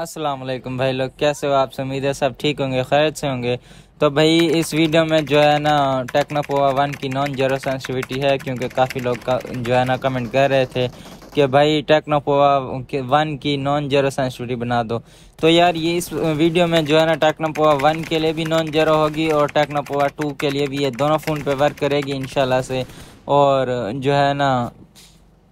अस्सलाम वालेकुम भाई लोग, कैसे हो आप उम्मीद है सब ठीक होंगे, खैर से होंगे। तो भाई, इस वीडियो में जो है ना टेक्नोपोवा वन की नॉन ज़ीरो सेंसिटिविटी है, क्योंकि काफ़ी लोग का, जो है ना कमेंट कर रहे थे कि भाई टेक्नोपोवा वन की नॉन ज़ीरो सेंसिटिविटी बना दो। तो यार, ये इस वीडियो में जो है ना टेक्नोपोवा वन के लिए भी नॉन ज़ीरो होगी और टेक्नोपोवा टू के लिए भी ये दोनों फ़ोन पर वर्क करेगी इन से। और जो है ना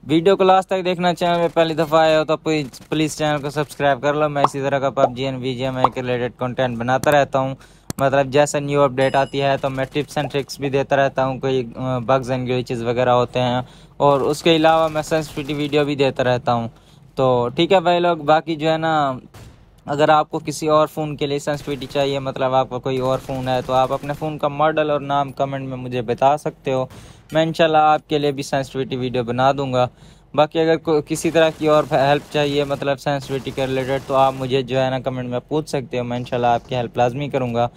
वीडियो को लास्ट तक देखना चैनल में पहली दफ़ा आया हो तो प्लीज़ चैनल को सब्सक्राइब कर लो। मैं इसी तरह का पबजी एंड वी के रिलेटेड कंटेंट बनाता रहता हूँ। मतलब जैसे न्यू अपडेट आती है तो मैं टिप्स एंड ट्रिक्स भी देता रहता हूँ, कोई बग्स एंड ग्लिचेस वगैरह होते हैं। और उसके अलावा मैं सेंसिटिविटी वीडियो भी देता रहता हूँ। तो ठीक है भाई लोग, बाकी जो है ना अगर आपको किसी और फ़ोन के लिए सेंसिटिविटी चाहिए मतलब आपका कोई और फ़ोन है तो आप अपने फ़ोन का मॉडल और नाम कमेंट में मुझे बता सकते हो। मैं इंशाल्लाह आपके लिए भी सेंसिटिविटी वीडियो बना दूँगा। बाकी अगर किसी तरह की और हेल्प चाहिए मतलब सेंसिटिविटी के रिलेटेड तो आप मुझे जो है ना कमेंट में पूछ सकते हो। मैं इंशाल्लाह आपकी हेल्प लाजमी करूँगा।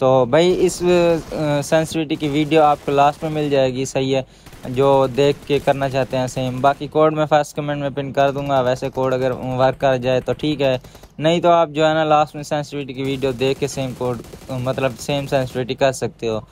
तो भाई इस सेंसिटिविटी की वीडियो आपको लास्ट में मिल जाएगी, सही है। जो देख के करना चाहते हैं सेम बाकी कोड मैं फ़र्स्ट कमेंट में पिन कर दूँगा, वैसे कोड अगर वर्क कर जाए तो ठीक है। नहीं तो आप जो है ना लास्ट में सेंसिटिविटी की वीडियो देख के सेम कोड मतलब सेम सेंसिटिविटी कर सकते हो।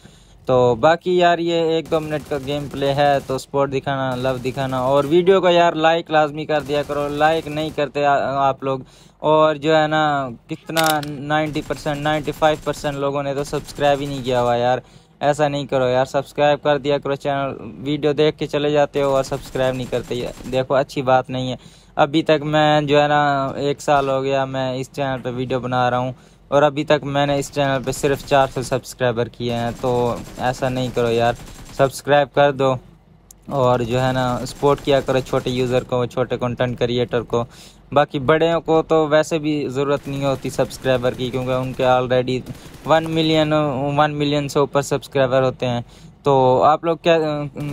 तो बाकी यार ये एक दो मिनट का गेम प्ले है तो स्पोर्ट दिखाना लव दिखाना और वीडियो को यार लाइक लाजमी कर दिया करो। लाइक नहीं करते आ, आप लोग। और जो है ना कितना 90 परसेंट नाइन्टी फाइव परसेंट लोगों ने तो सब्सक्राइब ही नहीं किया हुआ यार। ऐसा नहीं करो यार सब्सक्राइब कर दिया करो चैनल वीडियो देख के चले जाते हो और सब्सक्राइब नहीं करते। देखो अच्छी बात नहीं है। अभी तक मैं जो है ना एक साल हो गया मैं इस चैनल पर वीडियो बना रहा हूँ। और अभी तक मैंने इस चैनल पे सिर्फ़ चार सौ सब्सक्राइबर किए हैं तो ऐसा नहीं करो यार। सब्सक्राइब कर दो और जो है ना, सपोर्ट किया करो छोटे यूज़र को, छोटे कंटेंट क्रिएटर को। बाकी बड़े को तो वैसे भी ज़रूरत नहीं होती सब्सक्राइबर की, क्योंकि उनके already one million one million से ऊपर सब्सक्राइबर होते हैं। तो आप लोग क्या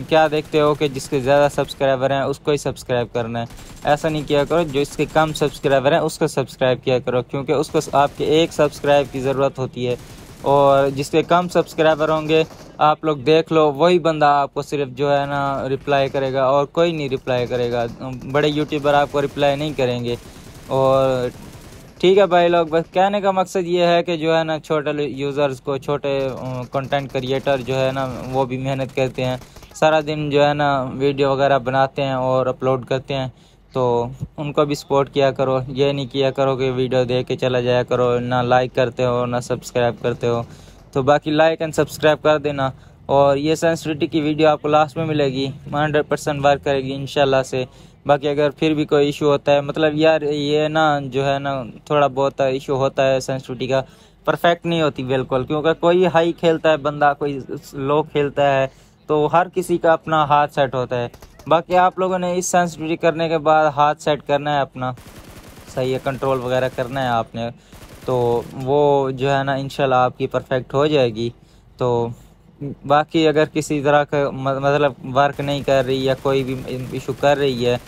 क्या देखते हो कि जिसके ज़्यादा सब्सक्राइबर हैं, उसको ही सब्सक्राइब करना है? ऐसा नहीं किया करो, जो इसके कम सब्सक्राइबर हैं, उसको सब्सक्राइब किया करो, क्योंकि उसको आपके एक सब्सक्राइब की ज़रूरत होती है। और जिसके कम सब्सक्राइबर होंगे, आप लोग देख लो, वही बंदा आपको सिर्फ़ जो है ना रिप्लाई करेगा और कोई नहीं रिप्लाई करेगा। बड़े यूट्यूबर आपको रिप्लाई नहीं करेंगे। और ठीक है भाई लोग, बस कहने का मकसद ये है कि जो है ना छोटे यूज़र्स को, छोटे कंटेंट क्रिएटर जो है ना, वो भी मेहनत करते हैं। सारा दिन जो है ना वीडियो वगैरह बनाते हैं और अपलोड करते हैं। तो उनको भी सपोर्ट किया करो, ये नहीं किया करो कि वीडियो देख के चला जाया करो, ना लाइक करते हो, ना सब्सक्राइब करते हो। तो बाकी लाइक एंड सब्सक्राइब कर देना और ये सेंसिटिविटी की वीडियो आपको लास्ट में मिलेगी हंड्रेड परसेंट वर्क करेगी इनशाला से। बाकी अगर फिर भी कोई इशू होता है मतलब यार ये ना जो है ना, थोड़ा बहुत इशू होता है सेंसिटिविटी का परफेक्ट नहीं होती बिल्कुल, क्योंकि कोई हाई खेलता है बंदा, कोई लो खेलता है तो हर किसी का अपना हाथ सेट होता है। बाकी आप लोगों ने इस सेंसिटिविटी करने के बाद हाथ सेट करना है अपना। सही है कंट्रोल वगैरह करना है आपने तो वो जो है ना इनशाला आपकी परफेक्ट हो जाएगी। तो बाकी अगर किसी तरह का मतलब वर्क नहीं कर रही या कोई भी इशू कर रही है,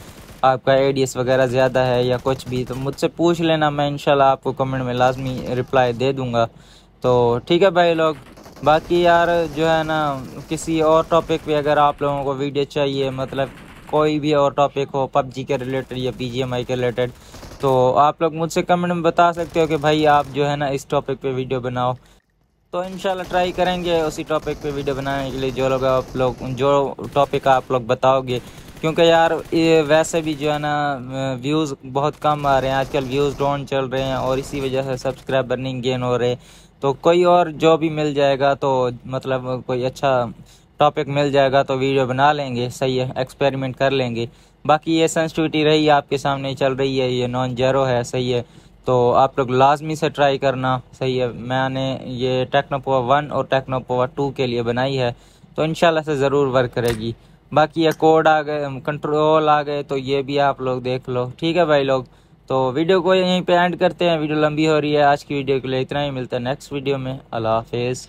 आपका एडीएस वगैरह ज़्यादा है या कुछ भी तो मुझसे पूछ लेना, मैं इंशाल्लाह आपको कमेंट में लाजमी रिप्लाई दे दूँगा। तो ठीक है भाई लोग, बाकी यार जो है ना, किसी और टॉपिक पे अगर आप लोगों को वीडियो चाहिए मतलब कोई भी और टॉपिक हो, पबजी के रिलेटेड या पी के रिलेटेड तो आप लोग मुझसे कमेंट में बता सकते हो कि भाई आप जो है ना इस टॉपिक पे वीडियो बनाओ। तो इंशाल्लाह ट्राई करेंगे उसी टॉपिक पे वीडियो बनाने के लिए जो लोग आप लोग जो टॉपिक आप लोग बताओगे। क्योंकि यार, ये वैसे भी जो है ना व्यूज़ बहुत कम आ रहे हैं। आजकल व्यूज़ डाउन चल रहे हैं और इसी वजह से सब्सक्राइबर नहीं गेन हो रहे तो कोई और जो भी मिल जाएगा तो मतलब कोई अच्छा टॉपिक मिल जाएगा तो वीडियो बना लेंगे, सही है एक्सपेरिमेंट कर लेंगे। बाकी ये सेंसिटिविटी रही आपके सामने चल रही है, ये नॉन जेरो है, सही है। तो आप लोग लाजमी से ट्राई करना। सही है, मैंने ये टेक्नोपोवा वन और टेक्नोपोवा टू के लिए बनाई है तो इन से ज़रूर वर्क करेगी। बाकी ये कोड आ गए कंट्रोल आ गए तो ये भी आप लोग देख लो। ठीक है भाई लोग तो वीडियो को यहीं पे एंड करते हैं। वीडियो लंबी हो रही है, आज की वीडियो के लिए इतना ही। मिलता है नेक्स्ट वीडियो में। अल्लाह हाफिज़।